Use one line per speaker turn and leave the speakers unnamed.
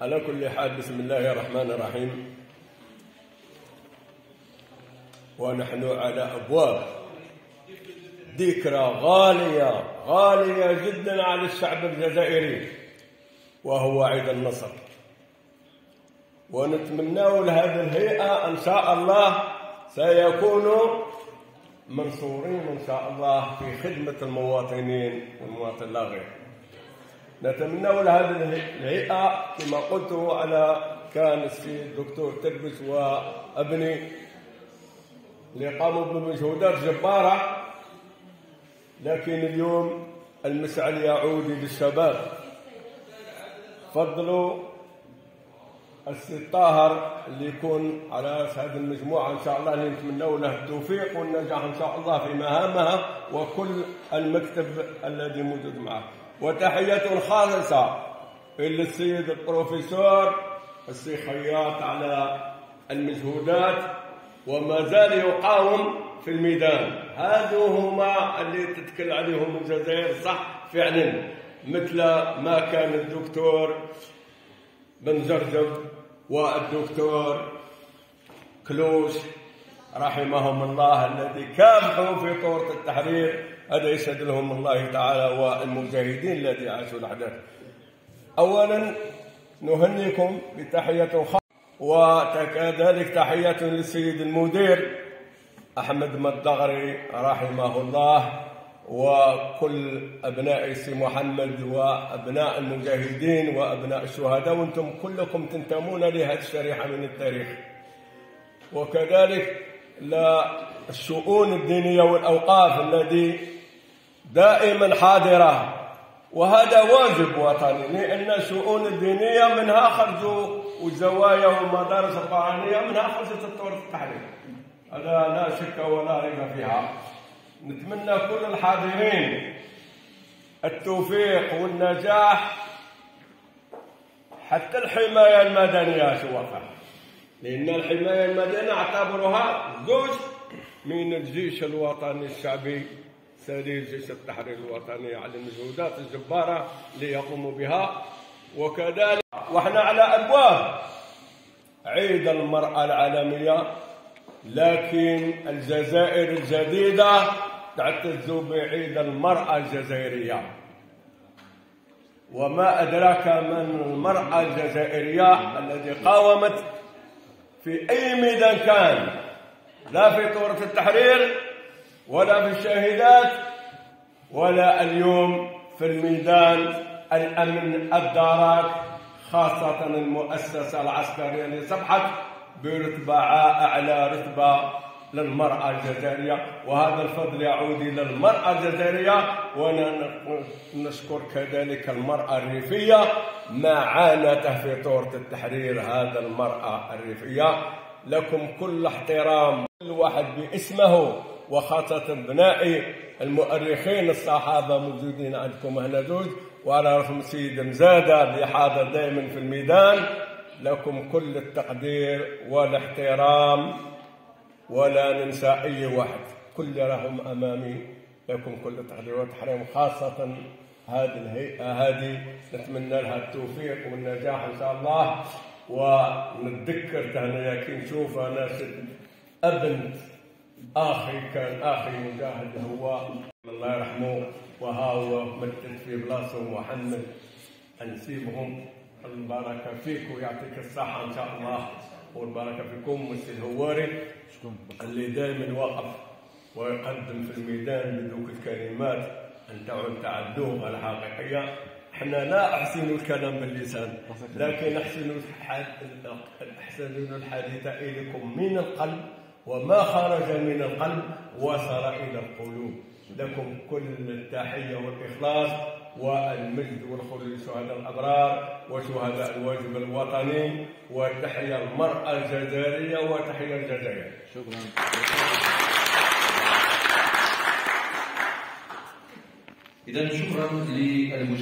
على كل حال بسم الله الرحمن الرحيم. ونحن على أبواب ذكرى غالية غالية جدا على الشعب الجزائري وهو عيد النصر. ونتمنى لهذه الهيئة إن شاء الله سيكون منصورين إن شاء الله في خدمة المواطنين والمواطن لا غير. نتمنى لهذه الهيئة كما قلت على كان السيد الدكتور تربس وأبني اللي قاموا بمجهودات جبارة لكن اليوم المسعى يعود للشباب. فضلوا السي طاهر اللي يكون على راس هذه المجموعة. إن شاء الله اللي نتمنوا له التوفيق والنجاح إن شاء الله في مهامها وكل المكتب الذي موجود معه وتحية خالصه إلى السيد البروفيسور السي خياط على المجهودات وما زال يقاوم في الميدان. هذو هما اللي تتكل عليهم الجزائر صح فعلا مثل ما كان الدكتور بن زرزب والدكتور كلوش رحمهم الله الذي كافحوا في طورة التحرير. هذا يشهد لهم الله تعالى والمجاهدين الذي عاشوا الأحداث أولا نهنيكم بتحية خاصة وكذلك تحية للسيد المدير أحمد مدغري رحمه الله وكل أبناء سي محمد وأبناء المجاهدين وأبناء الشهداء وأنتم كلكم تنتمون لهذه الشريحة من التاريخ. وكذلك للشؤون الدينية والأوقاف الذي دائما حاضرة. وهذا واجب وطني. لأن الشؤون الدينية منها خرجوا والزوايا والمدارس القرآنية منها خرجت الطور التحرير. هذا لا شك ولا ريب فيها. نتمنى كل الحاضرين التوفيق والنجاح حتى الحماية المدنية شوفها لأن الحماية المدنية أعتبرها جزء من الجيش الوطني الشعبي. سرير جيش التحرير الوطني على المجهودات الجبارة اللي يقوم بها. وكذلك وإحنا على أبواب. عيد المرأة العالمية. لكن الجزائر الجديدة تعتز بعيد المرأة الجزائرية. وما أدراك من المرأة الجزائرية التي قاومت في أي ميدان كان. لا في ثورة التحرير ولا في الشاهدات ولا اليوم في الميدان الأمن الدارات خاصة المؤسسة العسكرية اللي صبحت برتبة أعلى رتبة للمرأة الجزائرية. وهذا الفضل يعود إلى المرأة الجزائرية ونشكر كذلك المرأة الريفية ما عانته في طورة التحرير هذا المرأة الريفية. لكم كل احترام كل واحد باسمه. وخاصة ابنائي المؤرخين الصحابة موجودين عندكم هنا زوج. وعلى رسم السيد مزادة اللي حاضر دائما في الميدان. لكم كل التقدير والاحترام ولا ننسى أي واحد. كل رهم أمامي. لكم كل التقدير والتحريم خاصة هذه الهيئة هذه. نتمنى لها التوفيق والنجاح إن شاء الله. ونتذكر تهنيا كي نشوف أنا ابن أخي كان أخي مجاهد هو الله يرحمه وها هو مثل في بلاصه محمد. نسيبهم البركة فيك ويعطيك الصحة إن شاء الله. والبركة فيكم مستر الهواري اللي دائما واقف ويقدم في الميدان بذوك الكلمات. أن تعود تعدوه الحقيقية إحنا لا أحسن الكلام باللسان لكن أحسن الحديث إليكم من القلب. وما خرج من القلب وصل إلى القلوب. لكم كل التحية والإخلاص والمجد والخلود لشهداء الأبرار وشهداء الواجب الوطني وتحية المرأة الجزائرية وتحية الجزائر.
شكرا. إذا شكرا للمجتمع.